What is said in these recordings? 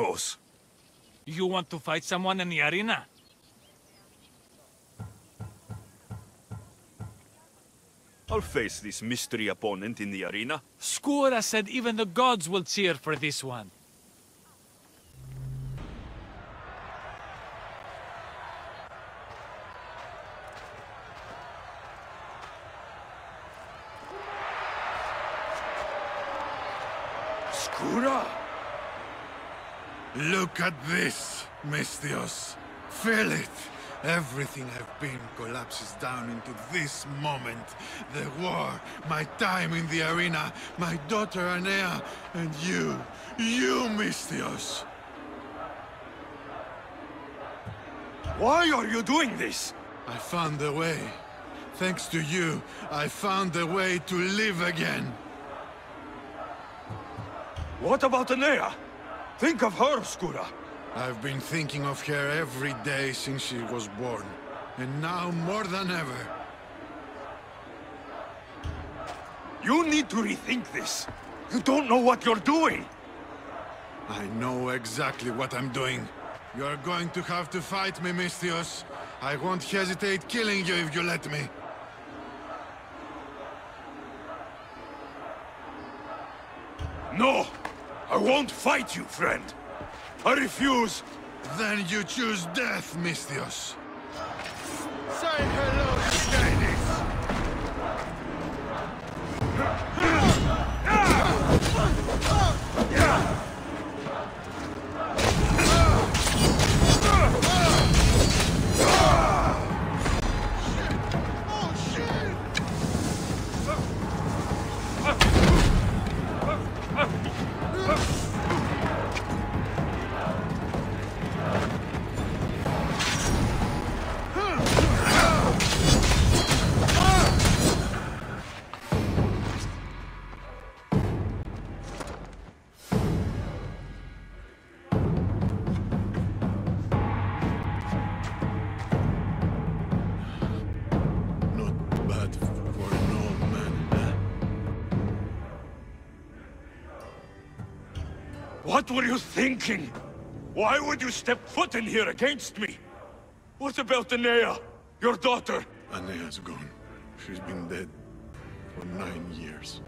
Misthios. You want to fight someone in the arena? I'll face this mystery opponent in the arena. Skoura said even the gods will cheer for this one. Skoura! Look at this, Misthios. Feel it. Everything I've been collapses down into this moment. The war, my time in the arena, my daughter Anea, and you, you, Misthios. Why are you doing this? I found a way. Thanks to you, I found a way to live again. What about Anea? Think of her, Skoura. I've been thinking of her every day since she was born. And now more than ever. You need to rethink this. You don't know what you're doing. I know exactly what I'm doing. You're going to have to fight me, Misthios. I won't hesitate killing you if you let me. No! I won't fight you, friend. I refuse. Then you choose death, Misthios. Say hello to Dennis! What were you thinking? Why would you step foot in here against me? What about Anea, your daughter? Anea's gone. She's been dead for nine years.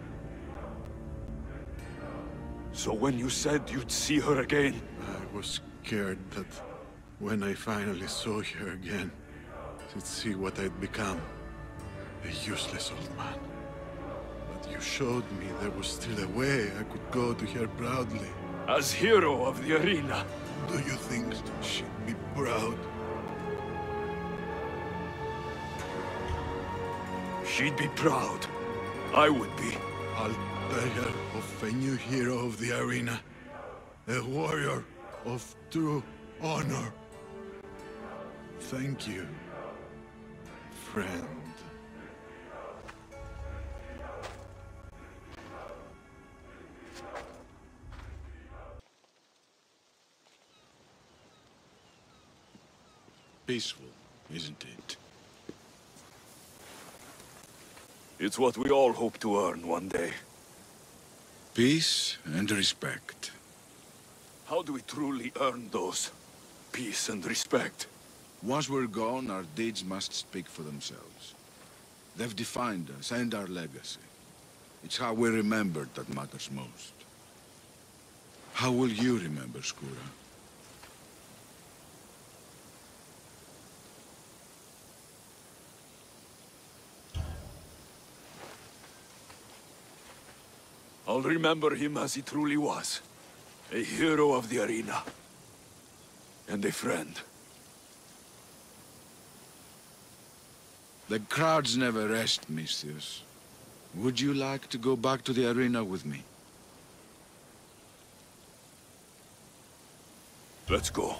So when you said you'd see her again, I was scared that when I finally saw her again, she'd see what I'd become. A useless old man. You showed me there was still a way I could go to her proudly. as hero of the arena, Do you think she'd be proud? she'd be proud. I would be. I'll tell her of a new hero of the arena. A warrior of true honor. Thank you, friend. Peaceful, isn't it? It's what we all hope to earn one day. Peace and respect. How do we truly earn those? Peace and respect. Once we're gone, our deeds must speak for themselves. They've defined us and our legacy. It's how we're remembered that matters most. How will you remember, Skoura? I'll remember him as he truly was. A hero of the arena. And a friend. The crowds never rest, Misthios. Would you like to go back to the arena with me? Let's go.